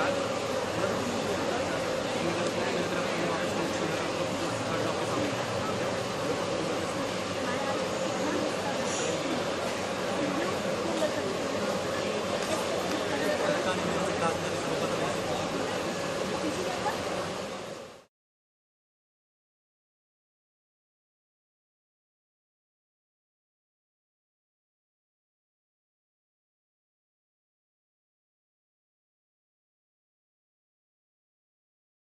Gracias.